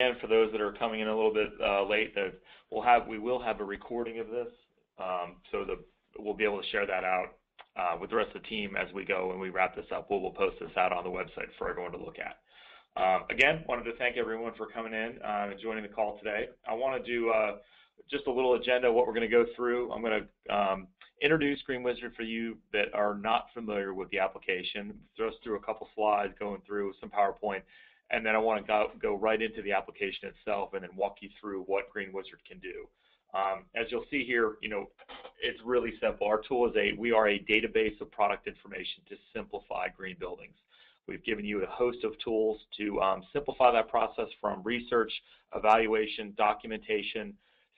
And for those that are coming in a little bit uh, late, that we'll have we will have a recording of this, um, so the, we'll be able to share that out uh, with the rest of the team as we go and we wrap this up. We'll, we'll post this out on the website for everyone to look at. Um, again, wanted to thank everyone for coming in uh, and joining the call today. I want to do uh, just a little agenda what we're going to go through. I'm going to um, introduce Green Wizard for you that are not familiar with the application, just through a couple slides, going through some PowerPoint, and then I want to go, go right into the application itself and then walk you through what Green Wizard can do. Um, as you'll see here, you know, it's really simple. Our tool is a, we are a database of product information to simplify green buildings. We've given you a host of tools to um, simplify that process from research, evaluation, documentation,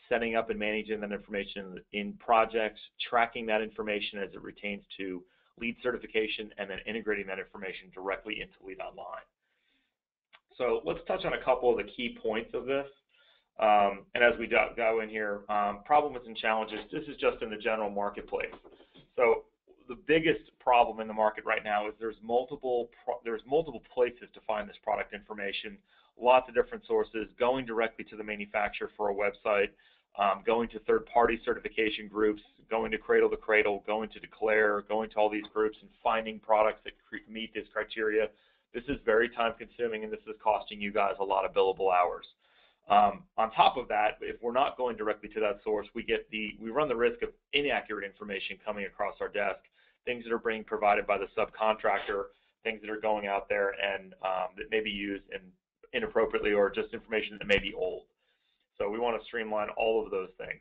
setting up and managing that information in projects, tracking that information as it pertains to LEED certification, and then integrating that information directly into LEED Online. So let's touch on a couple of the key points of this. Um, and as we go in here, um, problems and challenges, this is just in the general marketplace. So the biggest problem in the market right now is there's multiple there's multiple places to find this product information, lots of different sources, going directly to the manufacturer for a website, um, going to third-party certification groups, going to Cradle to Cradle, going to Declare, going to all these groups and finding products that meet this criteria. This is very time-consuming, and this is costing you guys a lot of billable hours. Um, on top of that, if we're not going directly to that source, we get the we run the risk of inaccurate information coming across our desk, things that are being provided by the subcontractor, things that are going out there and um, that may be used in, inappropriately or just information that may be old. So we want to streamline all of those things.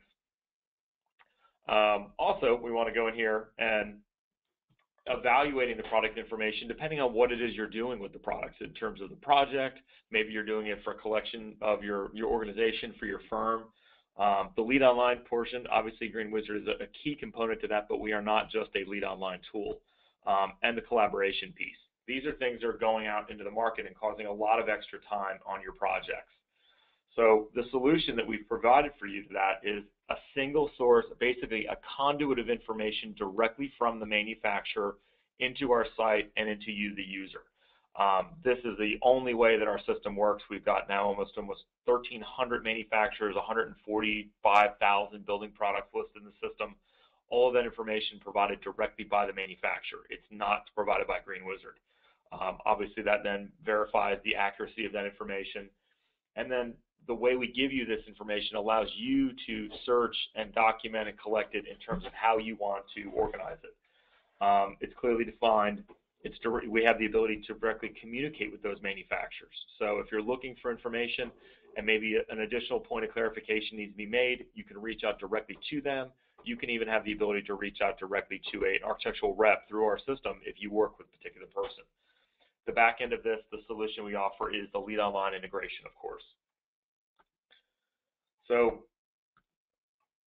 Um, also, we want to go in here and evaluating the product information depending on what it is you're doing with the products in terms of the project. Maybe you're doing it for a collection of your, your organization, for your firm. Um, the LEED Online portion, obviously Green Wizard is a, a, key component to that, but we are not just a LEED Online tool. Um, and the collaboration piece. These are things that are going out into the market and causing a lot of extra time on your projects. So the solution that we've provided for you to that is a single source, basically a conduit of information directly from the manufacturer into our site and into you, the user. Um, this is the only way that our system works. We've got now almost almost 1,300 manufacturers, 145,000 building products listed in the system. All of that information provided directly by the manufacturer. It's not provided by Green Wizard. Um, obviously, that then verifies the accuracy of that information. And then the way we give you this information allows you to search and document and collect it in terms of how you want to organize it. Um, it's clearly defined. It's we have the ability to directly communicate with those manufacturers. So if you're looking for information and maybe an additional point of clarification needs to be made, you can reach out directly to them. You can even have the ability to reach out directly to an architectural rep through our system if you work with a particular person. The back end of this, the solution we offer is the LEED Online integration, of course. So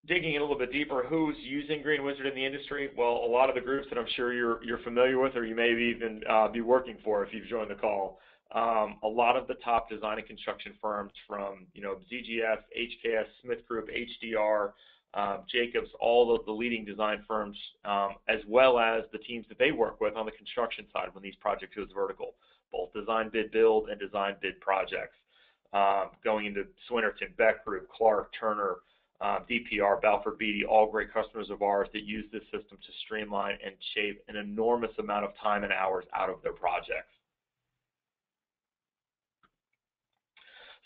digging in a little bit deeper, who's using Green Wizard in the industry? Well, a lot of the groups that I'm sure you're you're familiar with, or you may even uh, be working for if you've joined the call. Um, a lot of the top design and construction firms, from you know ZGF, HKS, Smith Group, HDR, um, Jacobs, all of the leading design firms, um, as well as the teams that they work with on the construction side when these projects goes vertical, both design bid build and design bid projects um, going into Swinerton, Beck Group, Clark, Turner, uh, DPR, Balfour Beatty, all great customers of ours that use this system to streamline and shave an enormous amount of time and hours out of their projects.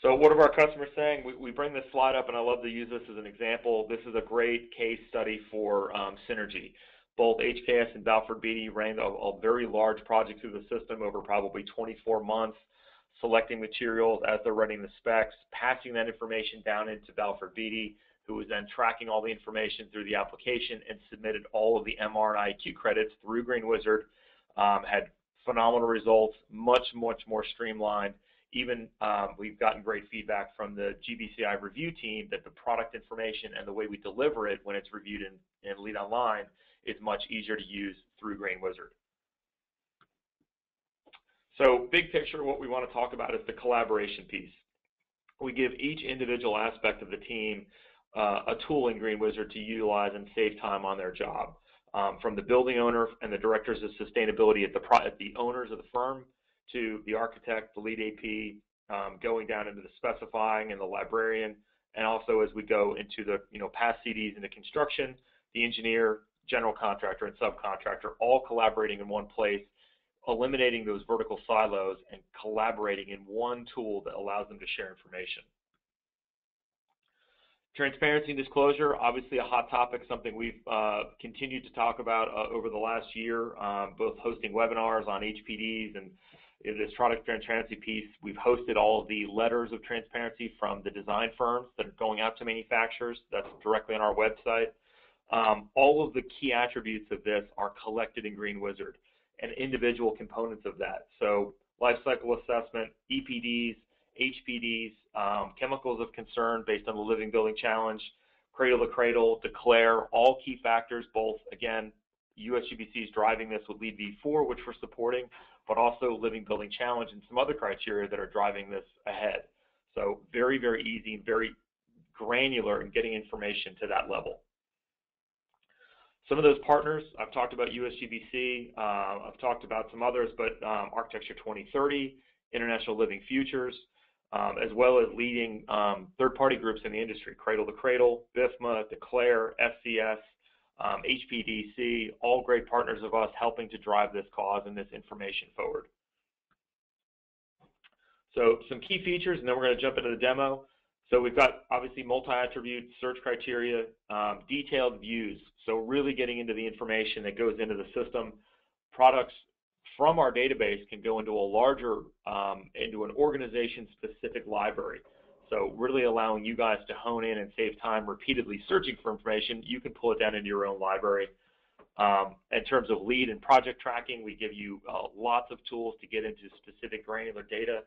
So what are our customers saying? We, we, bring this slide up, and I love to use this as an example. This is a great case study for um, synergy. Both HKS and Balfour Beatty ran a, a very large project through the system over probably 24 months selecting materials as they're running the specs, passing that information down into Balfour Beatty, who was then tracking all the information through the application and submitted all of the MR and IQ credits through Green Wizard, um, had phenomenal results, much, much more streamlined. Even um, we've gotten great feedback from the GBCI review team that the product information and the way we deliver it when it's reviewed in, in LEED Online is much easier to use through Green Wizard. So big picture, what we want to talk about is the collaboration piece. We give each individual aspect of the team uh, a tool in Green Wizard to utilize and save time on their job. Um, from the building owner and the directors of sustainability at the, at the owners of the firm to the architect, the LEED AP, um, going down into the specifying and the librarian, and also as we go into the, you know, past CDs into construction, the engineer, general contractor, and subcontractor all collaborating in one place, eliminating those vertical silos and collaborating in one tool that allows them to share information. Transparency and disclosure, obviously a hot topic, something we've uh, continued to talk about uh, over the last year, um, both hosting webinars on HPDs and this product transparency piece. We've hosted all of the letters of transparency from the design firms that are going out to manufacturers. That's directly on our website. Um, all of the key attributes of this are collected in Green Wizard and individual components of that. So life cycle assessment, EPDs, HPDs, um, chemicals of concern based on the Living Building Challenge, cradle to cradle, declare, all key factors, both, again, USGBC is driving this with LEED v4, which we're supporting, but also Living Building Challenge and some other criteria that are driving this ahead. So very, very easy and very granular in getting information to that level. Some of those partners, I've talked about USGBC, uh, I've talked about some others, but um, Architecture 2030, International Living Futures, um, as well as leading um, third-party groups in the industry, Cradle to Cradle, BIFMA, Declare, FCS, um, HPDC, all great partners of us helping to drive this cause and this information forward. So some key features, and then we're going to jump into the demo. So we've got obviously multi-attribute search criteria, um, detailed views. So really getting into the information that goes into the system. Products from our database can go into a larger, um, into an organization-specific library. So really allowing you guys to hone in and save time repeatedly searching for information, you can pull it down into your own library. Um, in terms of LEED and project tracking, we give you uh, lots of tools to get into specific granular data,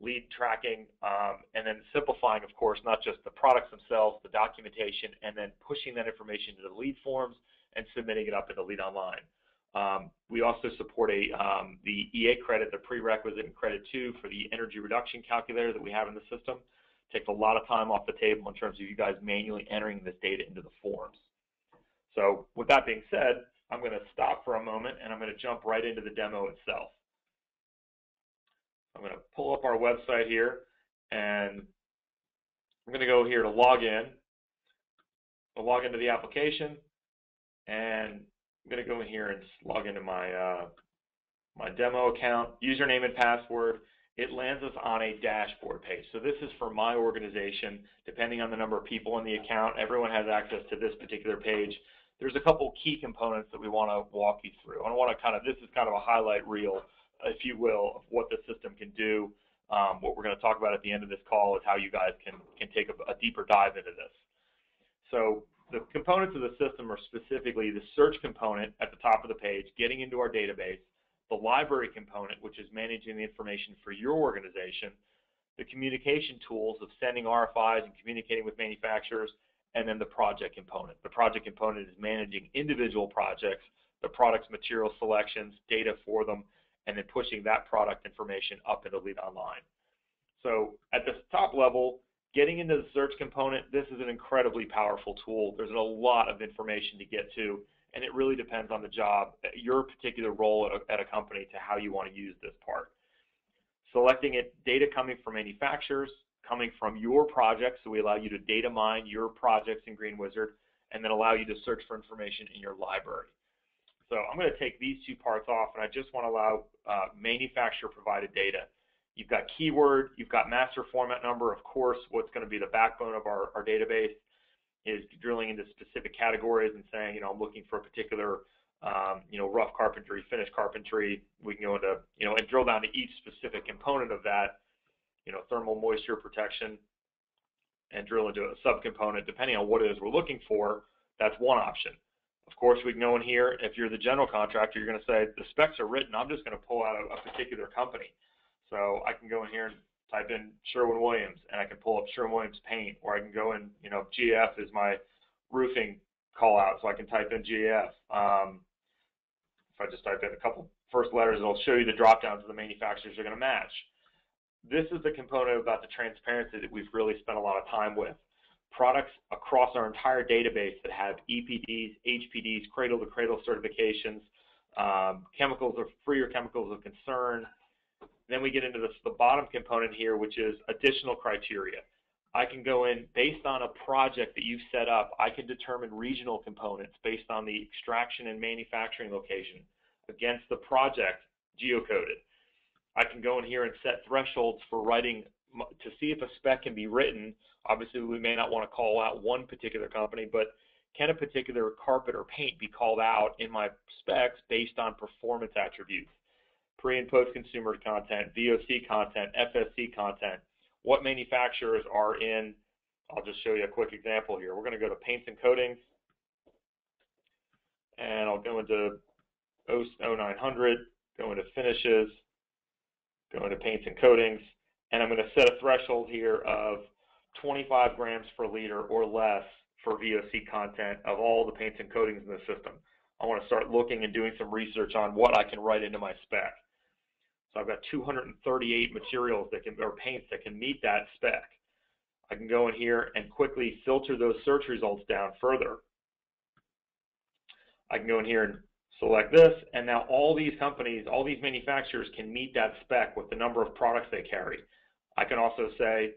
LEED tracking, um, and then simplifying, of course, not just the products themselves, the documentation, and then pushing that information into the LEED forms and submitting it up into LEED Online. Um, we also support a um, the EA credit, the prerequisite in credit two for the energy reduction calculator that we have in the system. Takes a lot of time off the table in terms of you guys manually entering this data into the forms. So with that being said, I'm going to stop for a moment and I'm going to jump right into the demo itself. I'm going to pull up our website here and I'm going to go here to log in. I'll log into the application and I'm going to go in here and log into my uh, my demo account, username and password. It lands us on a dashboard page. So this is for my organization. Depending on the number of people in the account, everyone has access to this particular page. There's a couple key components that we want to walk you through. I want to kind of, this is kind of a highlight reel, if you will, of what the system can do. Um, what we're going to talk about at the end of this call is how you guys can, can take a, a deeper dive into this. So the components of the system are specifically the search component at the top of the page, getting into our database, the library component, which is managing the information for your organization, the communication tools of sending RFIs and communicating with manufacturers, and then the project component. The project component is managing individual projects, the product's material selections, data for them, and then pushing that product information up into LEED Online. So at the top level, Getting into the search component, this is an incredibly powerful tool. There's a lot of information to get to, and it really depends on the job, your particular role at a, at a company to how you want to use this part. Selecting it, data coming from manufacturers, coming from your projects, so we allow you to data mine your projects in Green Wizard, and then allow you to search for information in your library. So I'm going to take these two parts off, and I just want to allow uh, manufacturer-provided data. You've got keyword, you've got master format number. Of course, what's going to be the backbone of our, our database is drilling into specific categories and saying, you know, I'm looking for a particular, um, you know, rough carpentry, finished carpentry. We can go into, you know, and drill down to each specific component of that, you know, thermal moisture protection, and drill into a subcomponent depending on what it is we're looking for. That's one option. Of course, we can go in here. If you're the general contractor, you're going to say the specs are written. I'm just going to pull out a, a particular company. So I can go in here and type in Sherwin-Williams, and I can pull up Sherwin-Williams paint, or I can go in, you know, GF is my roofing call out, so I can type in GF. Um, if I just type in a couple first letters, it'll show you the drop downs of the manufacturers are going to match. This is the component about the transparency that we've really spent a lot of time with. Products across our entire database that have EPDs, HPDs, cradle-to-cradle certifications, um, chemicals of free or chemicals of concern, Then we get into this, the bottom component here, which is additional criteria. I can go in based on a project that you've set up. I can determine regional components based on the extraction and manufacturing location against the project geocoded. I can go in here and set thresholds for writing to see if a spec can be written. Obviously, we may not want to call out one particular company, but can a particular carpet or paint be called out in my specs based on performance attributes? Pre and post consumer content, VOC content, FSC content, what manufacturers are in, I'll just show you a quick example here. We're going to go to paints and coatings, and I'll go into 0900, go into finishes, go into paints and coatings, and I'm going to set a threshold here of 25 grams per liter or less for VOC content of all the paints and coatings in the system. I want to start looking and doing some research on what I can write into my spec. So I've got 238 materials that can, or paints that can meet that spec. I can go in here and quickly filter those search results down further. I can go in here and select this, and now all these companies, all these manufacturers can meet that spec with the number of products they carry. I can also say,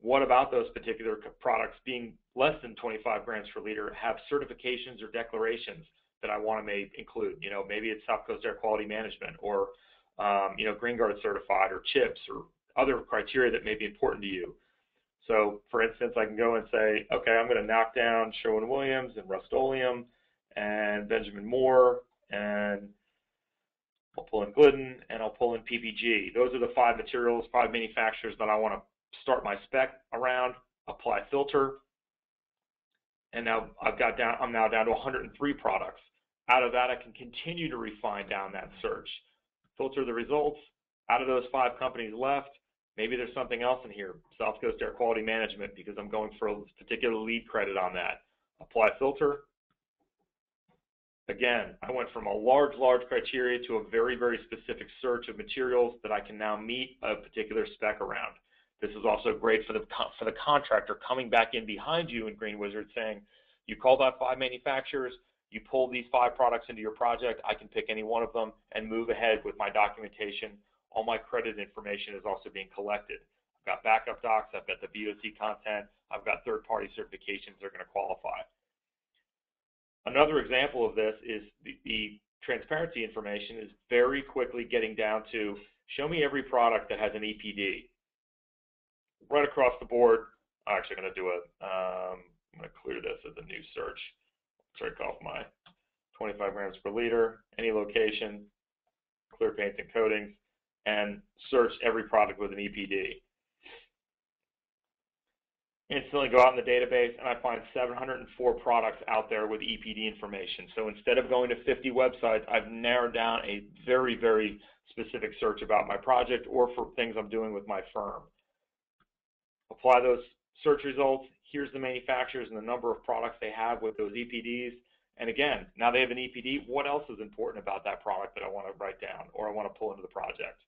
what about those particular products being less than 25 grams per liter have certifications or declarations that I want to make include? You know, maybe it's South Coast Air Quality Management or, um, you know, Green Guard certified or CHPS or other criteria that may be important to you. So, for instance, I can go and say, okay, I'm going to knock down Sherwin-Williams and Rust-Oleum and Benjamin Moore and I'll pull in Glidden and I'll pull in PPG. Those are the five materials, five manufacturers that I want to start my spec around, apply filter, and now I've got down, I'm now down to 103 products. Out of that, I can continue to refine down that search. Filter the results. Out of those five companies left, maybe there's something else in here. South Coast Air Quality Management, because I'm going for a particular LEED credit on that. Apply filter, Again, I went from a large, large criteria to a very, very specific search of materials that I can now meet a particular spec around. This is also great for the, for the contractor coming back in behind you in Green Wizard saying, you called out five manufacturers, you pull these five products into your project, I can pick any one of them and move ahead with my documentation. All my credit information is also being collected. I've got backup docs, I've got the VOC content, I've got third-party certifications that are going to qualify. Another example of this is the, the transparency information is very quickly getting down to show me every product that has an EPD. Right across the board, I'm actually going to do a, um, I'm going to clear this as a new search. Take off my 25 grams per liter, any location, clear paints and coatings, and search every product with an EPD instantly go out in the database and I find 704 products out there with EPD information. So instead of going to 50 websites, I've narrowed down a very, very specific search about my project or for things I'm doing with my firm. Apply those search results. Here's the manufacturers and the number of products they have with those EPDs. And again, now they have an EPD. What else is important about that product that I want to write down or I want to pull into the project?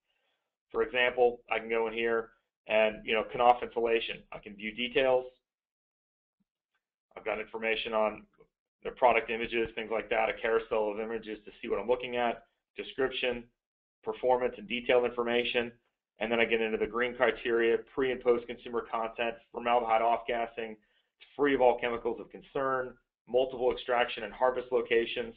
For example, I can go in here and you know Knauf insulation. I can view details. I've got information on the product images, things like that, a carousel of images to see what I'm looking at, description, performance and detailed information, and then I get into the green criteria, pre and post consumer content, formaldehyde off-gassing, free of all chemicals of concern, multiple extraction and harvest locations.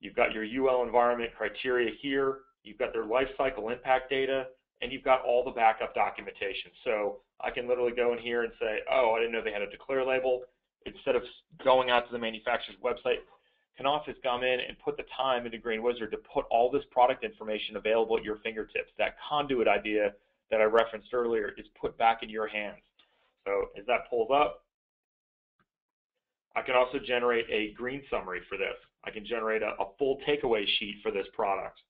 You've got your UL environment criteria here. You've got their life cycle impact data, and you've got all the backup documentation. So I can literally go in here and say, oh, I didn't know they had a declare label. Instead of going out to the manufacturer's website, Knauf has come in and put the time into Green Wizard to put all this product information available at your fingertips. That conduit idea that I referenced earlier is put back in your hands. So as that pulls up, I can also generate a green summary for this. I can generate a, a full takeaway sheet for this product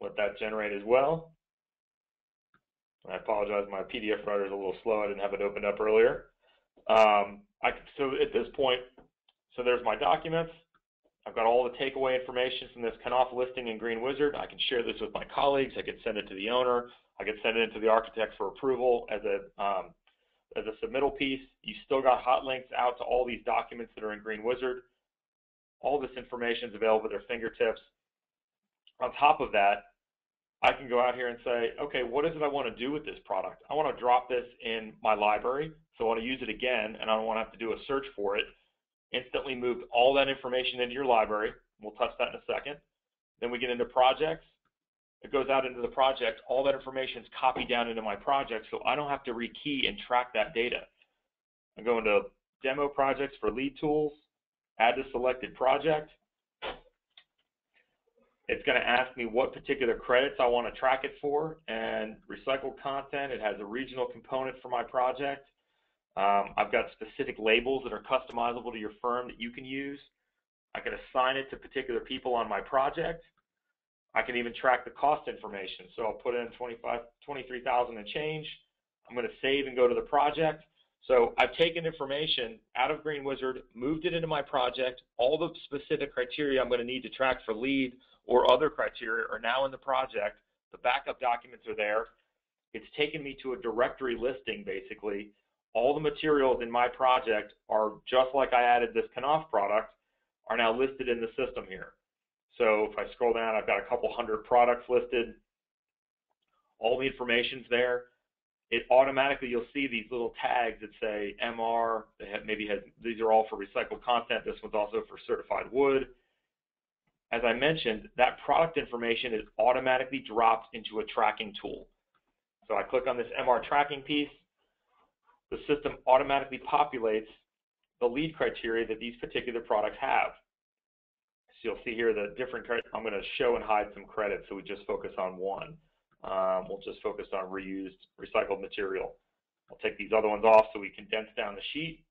let that generate as well. I apologize, my PDF writer is a little slow. I didn't have it opened up earlier. Um, I, so at this point, so there's my documents. I've got all the takeaway information from this Knauf listing in Green Wizard. I can share this with my colleagues. I can send it to the owner. I can send it into the architect for approval as a um, as a submittal piece. You still got hot links out to all these documents that are in Green Wizard. All this information is available at their fingertips. On top of that, I can go out here and say, okay, what is it I want to do with this product? I want to drop this in my library, so I want to use it again, and I don't want to have to do a search for it. Instantly moved all that information into your library. We'll touch that in a second. Then we get into projects. It goes out into the project. All that information is copied down into my project, so I don't have to rekey and track that data. I go into demo projects for LEED tools, add to selected project. It's going to ask me what particular credits I want to track it for and recycled content. It has a regional component for my project. Um, I've got specific labels that are customizable to your firm that you can use. I can assign it to particular people on my project. I can even track the cost information. So I'll put in 25, 23,000 and change. I'm going to save and go to the project. So I've taken information out of Green Wizard, moved it into my project. All the specific criteria I'm going to need to track for LEED or other criteria are now in the project. The backup documents are there. It's taken me to a directory listing, basically. All the materials in my project are just like I added this Knauf product, are now listed in the system here. So if I scroll down, I've got a couple hundred products listed. All the information's there it automatically, you'll see these little tags that say MR, they have, maybe has, these are all for recycled content, this one's also for certified wood. As I mentioned, that product information is automatically dropped into a tracking tool. So I click on this MR tracking piece, the system automatically populates the LEED criteria that these particular products have. So you'll see here the different, I'm going to show and hide some credits so we just focus on one. Um, we'll just focus on reused, recycled material. I'll take these other ones off so we condense down the sheet.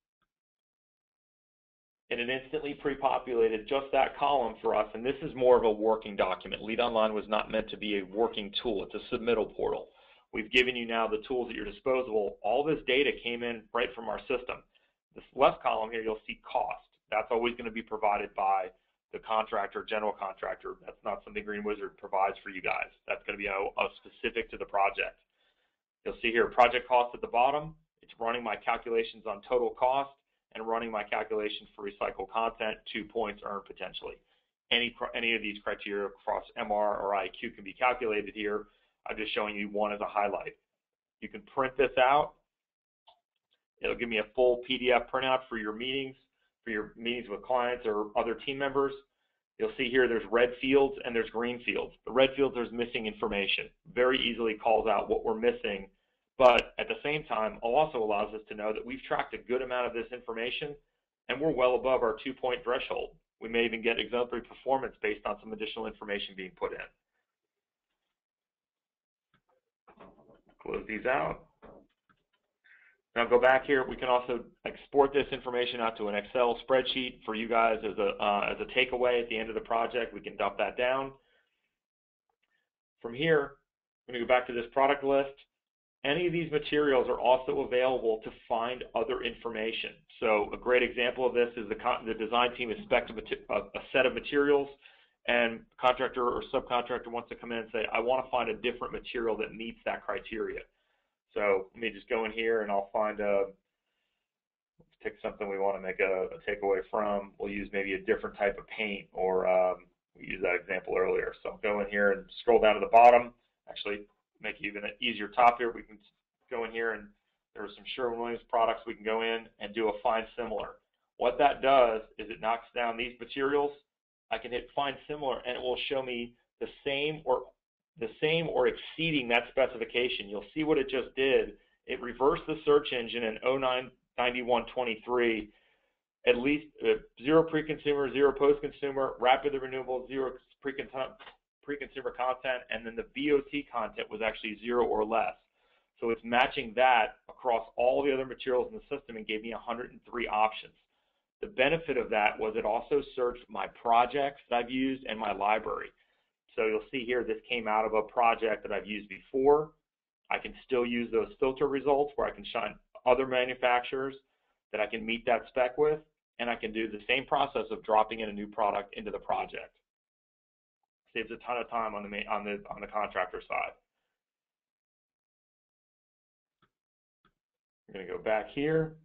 And it instantly pre-populated just that column for us, and this is more of a working document. LEED Online was not meant to be a working tool. It's a submittal portal. We've given you now the tools at your disposal. All this data came in right from our system. This left column here, you'll see cost. That's always going to be provided by the contractor, general contractor. That's not something Green Wizard provides for you guys. That's going to be a, a specific to the project. You'll see here project cost at the bottom. It's running my calculations on total cost and running my calculations for recycled content, two points earned potentially. Any, any of these criteria across MR or IQ can be calculated here. I'm just showing you one as a highlight. You can print this out. It'll give me a full PDF printout for your meetings for your meetings with clients or other team members. You'll see here there's red fields and there's green fields. The red fields there's missing information. Very easily calls out what we're missing, but at the same time also allows us to know that we've tracked a good amount of this information and we're well above our two-point threshold. We may even get exemplary performance based on some additional information being put in. Close these out. Now go back here. We can also export this information out to an Excel spreadsheet for you guys as a, uh, as a takeaway at the end of the project. We can dump that down. From here, I'm going to go back to this product list. Any of these materials are also available to find other information. So a great example of this is the, the design team has spec a, a set of materials and contractor or subcontractor wants to come in and say, I want to find a different material that meets that criteria. So let me just go in here and I'll find a, let's pick something we want to make a, a takeaway from. We'll use maybe a different type of paint or um, we used that example earlier. So I'll go in here and scroll down to the bottom. Actually, make it even an easier top here. We can go in here and there are some Sherwin-Williams products we can go in and do a find similar. What that does is it knocks down these materials. I can hit find similar and it will show me the same or the same or exceeding that specification. You'll see what it just did. It reversed the search engine in 099123, at least uh, zero pre-consumer, zero post-consumer, rapidly renewable, zero pre-consumer content, and then the VOC content was actually zero or less. So it's matching that across all the other materials in the system and gave me 103 options. The benefit of that was it also searched my projects that I've used and my library. So you'll see here this came out of a project that I've used before. I can still use those filter results where I can shine other manufacturers that I can meet that spec with, and I can do the same process of dropping in a new product into the project. Saves a ton of time on the on the on the contractor side. I'm going to go back here.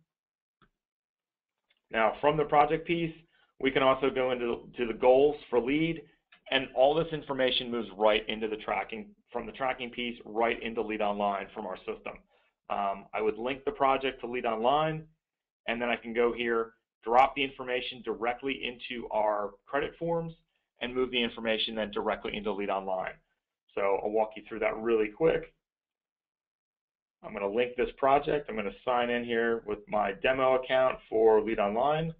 Now, from the project piece, we can also go into to the goals for LEED And all this information moves right into the tracking, from the tracking piece right into LEED Online from our system. Um, I would link the project to LEED Online, and then I can go here, drop the information directly into our credit forms, and move the information then directly into LEED Online. So I'll walk you through that really quick. I'm going to link this project. I'm going to sign in here with my demo account for LEED Online.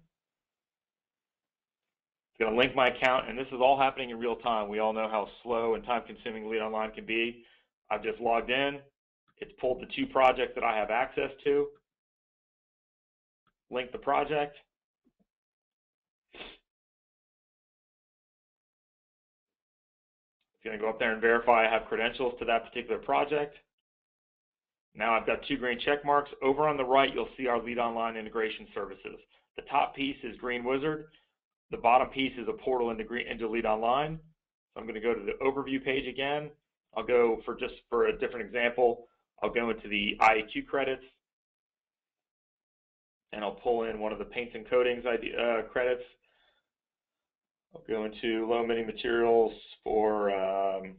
I'm going to link my account, and this is all happening in real time. We all know how slow and time-consuming LEED Online can be. I've just logged in. It's pulled the two projects that I have access to. Link the project. Going to go up there and verify I have credentials to that particular project. Now I've got two green check marks. Over on the right, you'll see our LEED Online integration services. The top piece is Green Wizard. The bottom piece is a portal into, green, into LEED Online. So I'm going to go to the overview page again. I'll go for just for a different example. I'll go into the IAQ credits, and I'll pull in one of the paints and coatings uh, credits. I'll go into low emitting materials for um,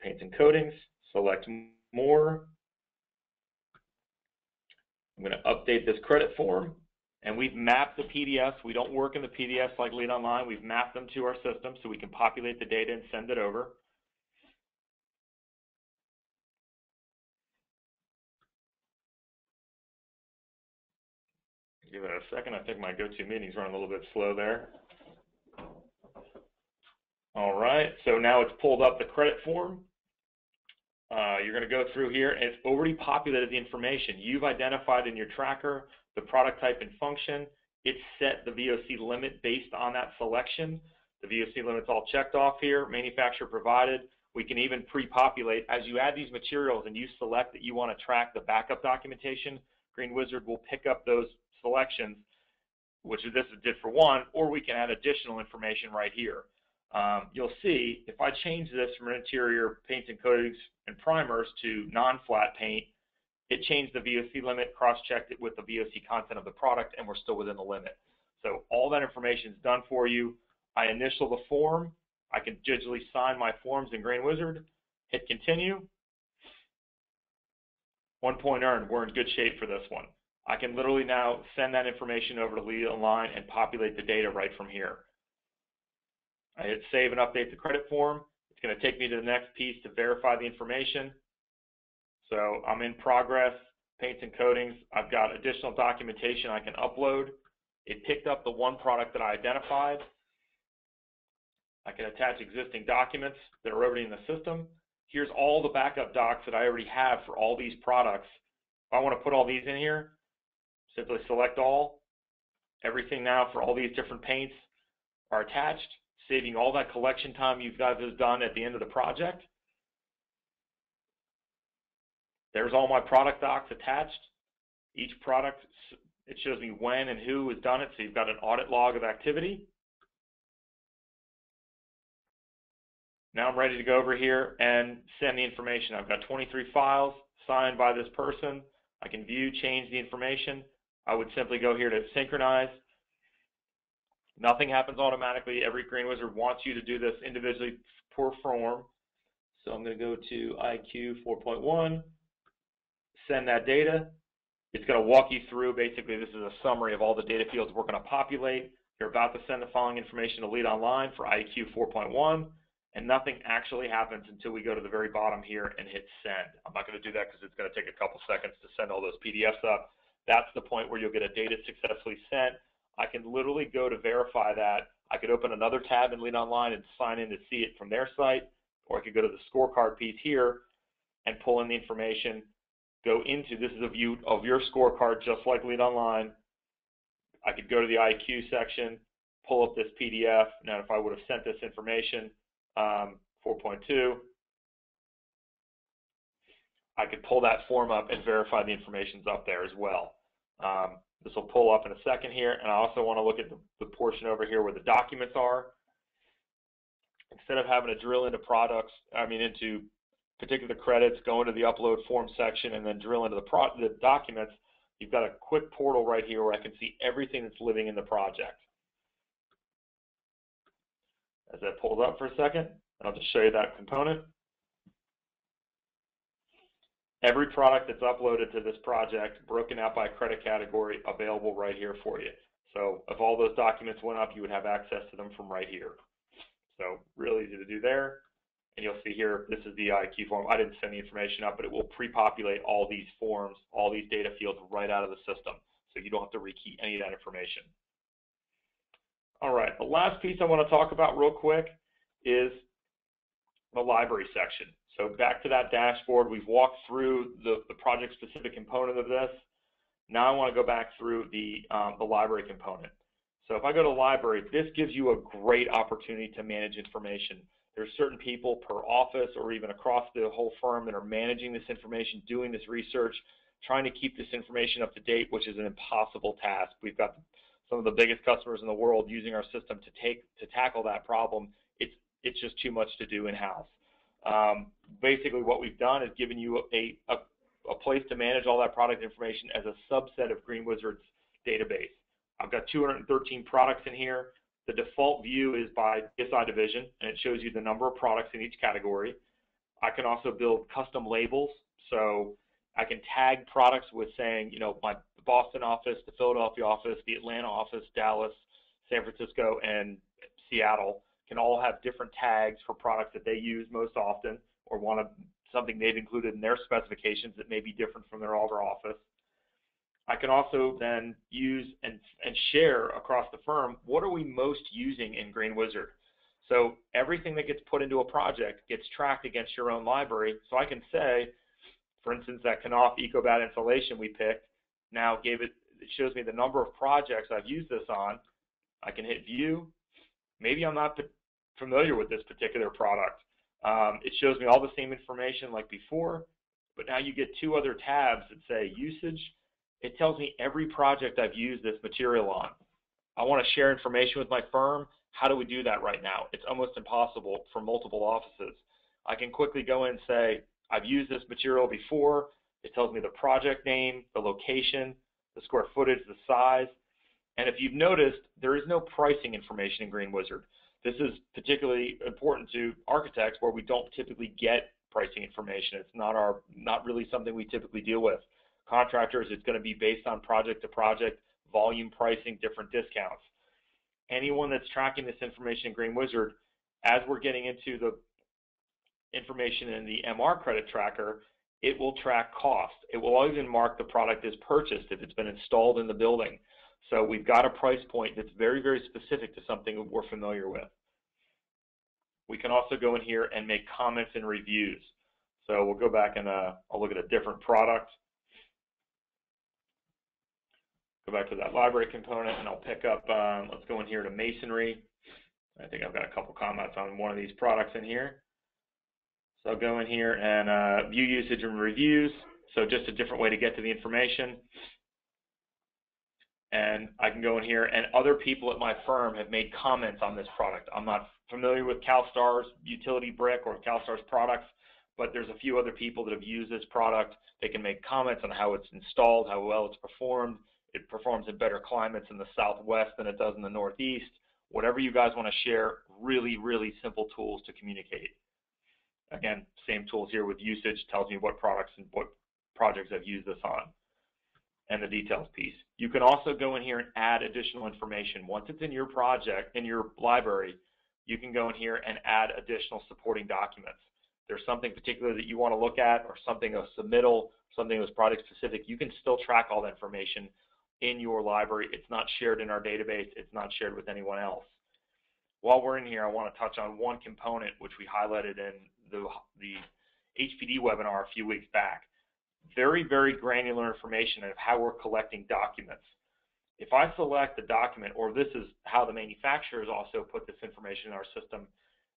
paints and coatings, select more, I'm going to update this credit form. And we've mapped the PDFs. We don't work in the PDFs like LEED Online. We've mapped them to our system so we can populate the data and send it over. Give it a second. I think my GoToMeeting's running a little bit slow there. All right, so now it's pulled up the credit form. Uh, you're going to go through here, and it's already populated the information. You've identified in your tracker the product type and function. It's set the VOC limit based on that selection. The VOC limit's all checked off here, manufacturer provided. We can even pre-populate. As you add these materials and you select that you want to track the backup documentation, Green Wizard will pick up those selections, which is this did for one, or we can add additional information right here. Um, you'll see if I change this from interior paints and coatings and primers to non-flat paint, it changed the VOC limit, cross-checked it with the VOC content of the product, and we're still within the limit. So all that information is done for you. I initial the form. I can digitally sign my forms in Green Wizard, hit continue. One point earned. We're in good shape for this one. I can literally now send that information over to LEED Online and populate the data right from here. I hit save and update the credit form. It's going to take me to the next piece to verify the information. So I'm in progress, paints and coatings. I've got additional documentation I can upload. It picked up the one product that I identified. I can attach existing documents that are already in the system. Here's all the backup docs that I already have for all these products. If I want to put all these in here, simply select all. Everything now for all these different paints are attached saving all that collection time you guys have done at the end of the project. There's all my product docs attached. Each product, it shows me when and who has done it, so you've got an audit log of activity. Now I'm ready to go over here and send the information. I've got 23 files signed by this person. I can view, change the information. I would simply go here to synchronize, Nothing happens automatically. Every Green Wizard wants you to do this individually per form. So I'm going to go to IQ 4.1, send that data. It's going to walk you through, basically, this is a summary of all the data fields we're going to populate. You're about to send the following information to LEED Online for IQ 4.1, and nothing actually happens until we go to the very bottom here and hit send. I'm not going to do that because it's going to take a couple seconds to send all those PDFs up. That's the point where you'll get a data successfully sent I can literally go to verify that. I could open another tab in LEED Online and sign in to see it from their site, or I could go to the scorecard piece here and pull in the information, go into, this is a view of your scorecard just like LEED Online. I could go to the IQ section, pull up this PDF. Now, if I would have sent this information, um, 4.2, I could pull that form up and verify the information's up there as well. Um, this will pull up in a second here, and I also want to look at the, the portion over here where the documents are. Instead of having to drill into products, I mean into particular credits, go into the upload form section, and then drill into the, pro the documents, you've got a quick portal right here where I can see everything that's living in the project. as that pulls up for a second. I'll just show you that component. Every product that's uploaded to this project, broken out by credit category, available right here for you. So if all those documents went up, you would have access to them from right here. So really easy to do there. And you'll see here, this is the IQ form. I didn't send the information up, but it will pre-populate all these forms, all these data fields right out of the system. So you don't have to rekey any of that information. All right, the last piece I want to talk about real quick is the library section. So back to that dashboard, we've walked through the, the project-specific component of this. Now I want to go back through the, um, the library component. So if I go to library, this gives you a great opportunity to manage information. There's certain people per office or even across the whole firm that are managing this information, doing this research, trying to keep this information up to date, which is an impossible task. We've got some of the biggest customers in the world using our system to take to tackle that problem. It's it's just too much to do in house. Um, basically, what we've done is given you a, a a place to manage all that product information as a subset of Green Wizard's database. I've got 213 products in here. The default view is by CSI division, and it shows you the number of products in each category. I can also build custom labels, so I can tag products with saying, you know, my Boston office, the Philadelphia office, the Atlanta office, Dallas, San Francisco, and Seattle can all have different tags for products that they use most often or want to something they've included in their specifications that may be different from their older office. I can also then use and, and share across the firm what are we most using in Green Wizard. So everything that gets put into a project gets tracked against your own library. So I can say, for instance, that Knauf EcoBatt insulation we picked now gave it, it shows me the number of projects I've used this on. I can hit view. Maybe I'm not familiar with this particular product. Um, it shows me all the same information like before, but now you get two other tabs that say usage. It tells me every project I've used this material on. I want to share information with my firm. How do we do that right now? It's almost impossible for multiple offices. I can quickly go in and say, I've used this material before. It tells me the project name, the location, the square footage, the size. And if you've noticed, there is no pricing information in Green Wizard. This is particularly important to architects where we don't typically get pricing information. It's not our not really something we typically deal with. Contractors, it's going to be based on project to project, volume pricing, different discounts. Anyone that's tracking this information in Green Wizard, as we're getting into the information in the MR credit tracker, it will track cost. It will even mark the product as purchased if it's been installed in the building. So we've got a price point that's very, very specific to something we're familiar with. We can also go in here and make comments and reviews. So we'll go back and uh, I'll look at a different product. Go back to that library component and I'll pick up, um, let's go in here to masonry. I think I've got a couple comments on one of these products in here. So I'll go in here and uh, view usage and reviews. So just a different way to get to the information and I can go in here and other people at my firm have made comments on this product. I'm not familiar with CalSTAR's utility brick or CalSTAR's products, but there's a few other people that have used this product. They can make comments on how it's installed, how well it's performed. It performs in better climates in the Southwest than it does in the Northeast. Whatever you guys want to share, really, really simple tools to communicate. Again, same tools here with usage, tells me what products and what projects I've used this on and the details piece. You can also go in here and add additional information. Once it's in your project, in your library, you can go in here and add additional supporting documents. There's something particular that you want to look at or something a submittal, something that's project specific, you can still track all that information in your library. It's not shared in our database. It's not shared with anyone else. While we're in here, I want to touch on one component which we highlighted in the, the HPD webinar a few weeks back very, very granular information of how we're collecting documents. If I select the document, or this is how the manufacturers also put this information in our system,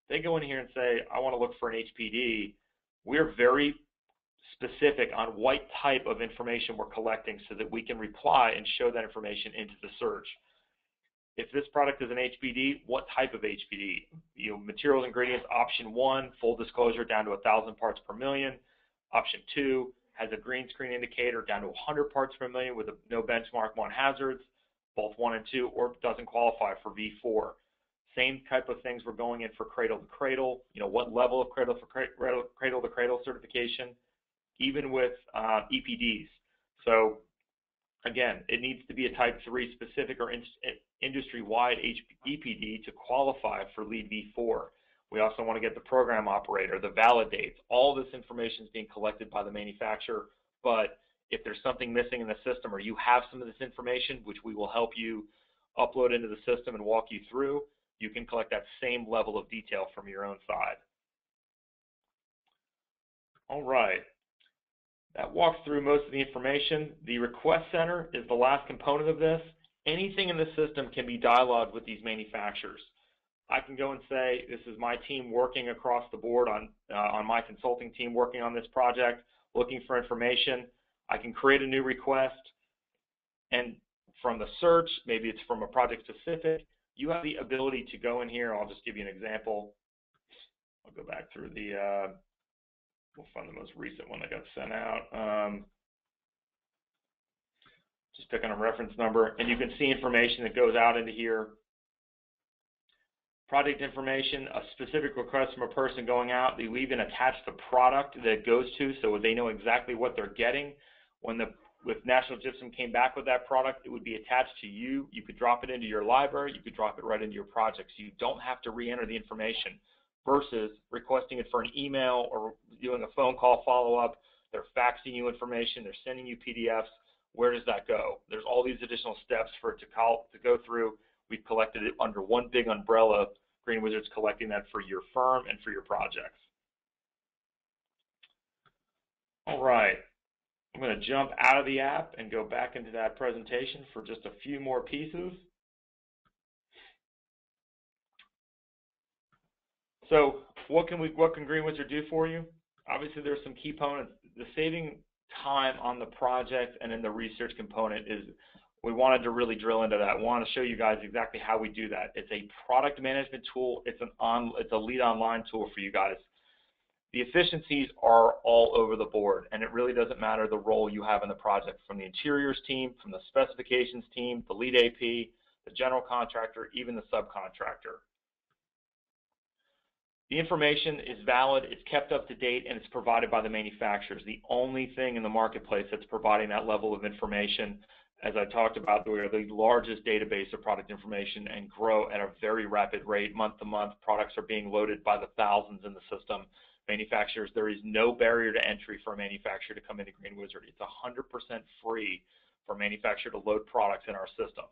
they go in here and say, I want to look for an HPD. We're very specific on what type of information we're collecting so that we can reply and show that information into the search. If this product is an HPD, what type of HPD? You know, materials, ingredients, option one, full disclosure down to 1,000 parts per million. Option two, has a green screen indicator down to 100 parts per million with a no benchmark one hazards, both one and two, or doesn't qualify for V4. Same type of things we're going in for cradle to cradle. You know, what level of cradle for cradle, cradle to cradle certification, even with uh, EPDs. So again, it needs to be a Type 3 specific or in, industry-wide EPD to qualify for LEED v4. We also want to get the program operator, the valid dates. All this information is being collected by the manufacturer, but if there's something missing in the system or you have some of this information, which we will help you upload into the system and walk you through, you can collect that same level of detail from your own side. All right. That walks through most of the information. The request center is the last component of this. Anything in the system can be dialogued with these manufacturers. I can go and say, this is my team working across the board on, uh, on my consulting team working on this project, looking for information. I can create a new request, and from the search, maybe it's from a project specific, you have the ability to go in here. I'll just give you an example. I'll go back through the, uh, we'll find the most recent one that got sent out. Um, just pick on a reference number, and you can see information that goes out into here. Project information, a specific request from a person going out. They even attach the product that goes to so they know exactly what they're getting. When the with National Gypsum came back with that product, it would be attached to you. You could drop it into your library. You could drop it right into your project. So you don't have to re-enter the information versus requesting it for an email or doing a phone call follow-up. They're faxing you information. They're sending you PDFs. Where does that go? There's all these additional steps for it to, call, to go through. We've collected it under one big umbrella. Green Wizard's collecting that for your firm and for your projects. All right. I'm going to jump out of the app and go back into that presentation for just a few more pieces. So what can we, what can Green Wizard do for you? Obviously, there's some key components. The saving time on the project and in the research component is we wanted to really drill into that. We want to show you guys exactly how we do that. It's a product management tool. It's an on, it's a LEED Online tool for you guys. The efficiencies are all over the board, and it really doesn't matter the role you have in the project, from the interiors team, from the specifications team, the LEED AP, the general contractor, even the subcontractor. The information is valid, it's kept up to date, and it's provided by the manufacturers. The only thing in the marketplace that's providing that level of information, as I talked about, we are the largest database of product information and grow at a very rapid rate. Month to month, products are being loaded by the thousands in the system manufacturers, there is no barrier to entry for a manufacturer to come into Green Wizard. It's 100% free for a manufacturer to load products in our system.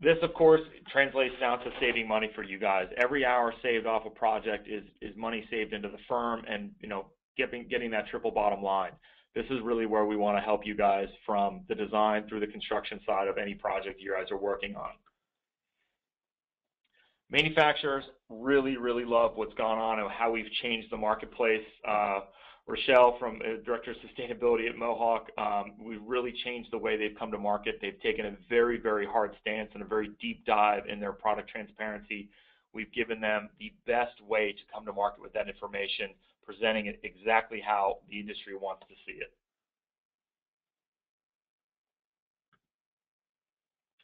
This, of course, translates down to saving money for you guys. Every hour saved off a project is, is money saved into the firm and, you know, getting, getting that triple bottom line. This is really where we want to help you guys from the design through the construction side of any project you guys are working on. Manufacturers really, really love what's gone on and how we've changed the marketplace. Uh, Rochelle from uh, Director of Sustainability at Mohawk, um, we've really changed the way they've come to market. They've taken a very, very hard stance and a very deep dive in their product transparency. We've given them the best way to come to market with that information, presenting it exactly how the industry wants to see it.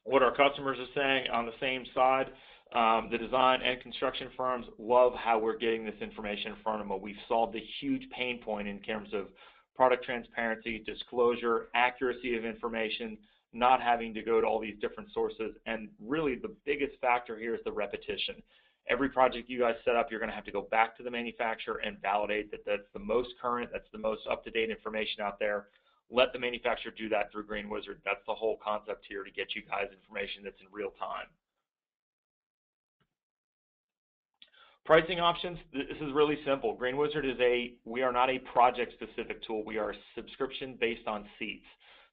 What our customers are saying on the same side, um, the design and construction firms love how we're getting this information in front of them. We've solved a huge pain point in terms of product transparency, disclosure, accuracy of information, not having to go to all these different sources. And really the biggest factor here is the repetition. Every project you guys set up, you're going to have to go back to the manufacturer and validate that that's the most current, that's the most up-to-date information out there. Let the manufacturer do that through Green Wizard. That's the whole concept here to get you guys information that's in real time. Pricing options, this is really simple. Green Wizard is a, we are not a project specific tool. We are a subscription based on seats.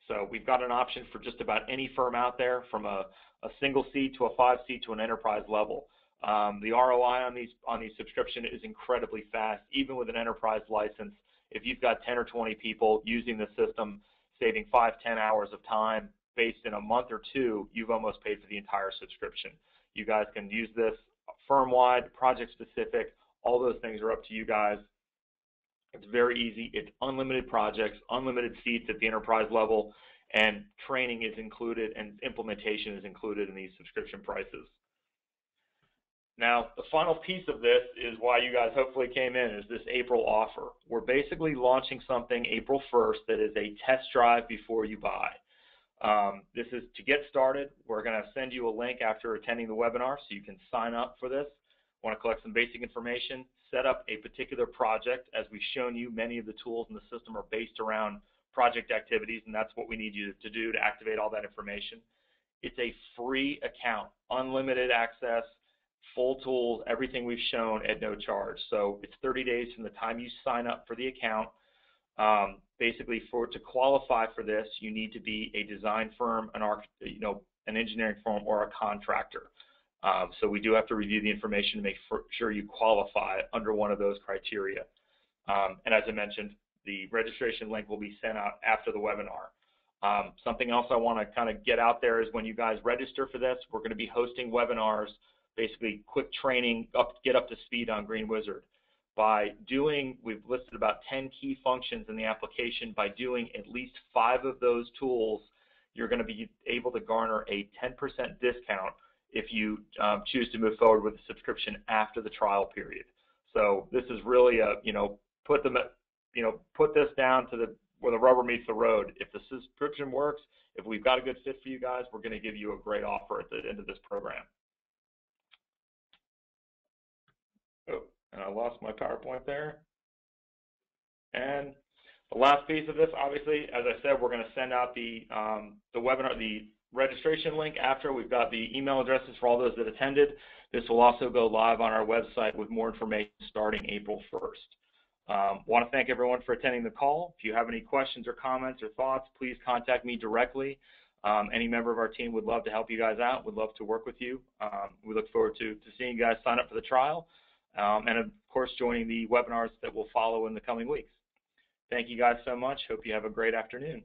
So we've got an option for just about any firm out there from a, a single seat to a five seat to an enterprise level. Um, the ROI on these on these subscription is incredibly fast, even with an enterprise license. If you've got 10 or 20 people using the system, saving five, 10 hours of time based in a month or two, you've almost paid for the entire subscription. You guys can use this firm-wide, project-specific, all those things are up to you guys. It's very easy. It's unlimited projects, unlimited seats at the enterprise level, and training is included and implementation is included in these subscription prices. Now, the final piece of this is why you guys hopefully came in, is this April offer. We're basically launching something April 1st that is a test drive before you buy. Um, this is to get started. We're going to send you a link after attending the webinar so you can sign up for this. Want to collect some basic information, set up a particular project. As we've shown you, many of the tools in the system are based around project activities, and that's what we need you to do to activate all that information. It's a free account, unlimited access, full tools, everything we've shown at no charge. So it's 30 days from the time you sign up for the account. Um, basically, for to qualify for this, you need to be a design firm, an arch, you know, an engineering firm, or a contractor. Um, so we do have to review the information to make sure you qualify under one of those criteria. Um, and as I mentioned, the registration link will be sent out after the webinar. Um, something else I want to kind of get out there is when you guys register for this, we're going to be hosting webinars basically quick training, up, get up to speed on Green Wizard. By doing, we've listed about 10 key functions in the application. By doing at least five of those tools, you're going to be able to garner a 10% discount if you um, choose to move forward with a subscription after the trial period. So this is really a, you know, put them, you know, put this down to the where the rubber meets the road. If the subscription works, if we've got a good fit for you guys, we're going to give you a great offer at the end of this program. Oh, and I lost my PowerPoint there. And the last piece of this, obviously, as I said, we're going to send out the um, the webinar, the registration link after. We've got the email addresses for all those that attended. This will also go live on our website with more information starting April 1st. Um, want to thank everyone for attending the call. If you have any questions or comments or thoughts, please contact me directly. Um, any member of our team would love to help you guys out, would love to work with you. Um, we look forward to, to seeing you guys sign up for the trial um, and of course joining the webinars that will follow in the coming weeks. Thank you guys so much. Hope you have a great afternoon.